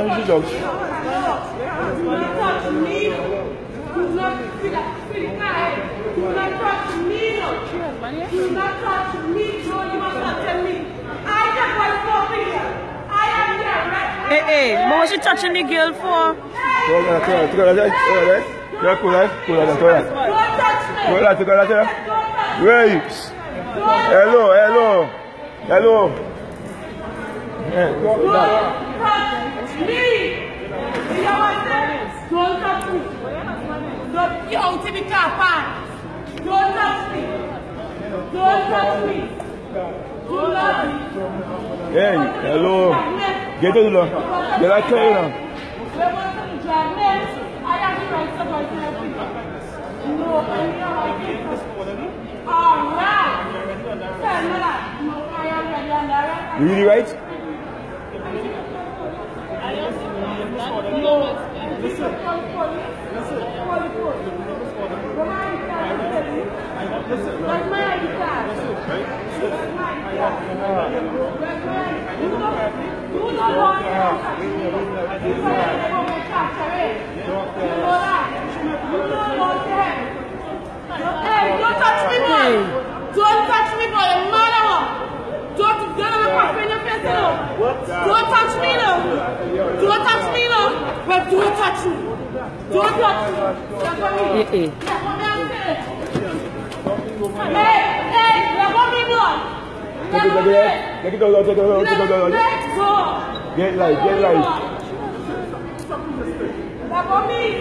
anos de jogos. Hey, hey, what was you touching the girl for? Go there, go there, go there, go there. Go there, go there, go there. Go there, go there, go there. Wait. Hello, hello, hello. Yeah, go, go. Yo, Timmy Cop, fine. Don't touch me. Don't touch me. Do not Hey, hello. Get it along. Did I tell you now? I have the right to myself. No, I know I can't. All right. You really? Am ready and all right. You don't touch me, boy. Don't touch me. But don't touch me. Don't touch me. Yeah, yeah. Hey, hey, you're coming now. Get it, get it, get it, get it, get it, get it. Get light, get light. You're coming.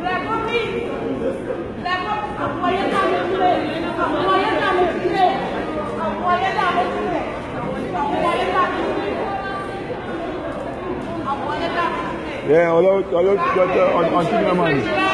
You're coming. You're coming. I'm quiet now. I'm quiet now. I'm quiet now. I'm quiet now. I'm quiet. Ló tilẹ̀. Àwọn ayé náà ló tilẹ̀. Àwọn ayé náà ló tilẹ̀. Yeah, although, although, uh, on, on TV, man.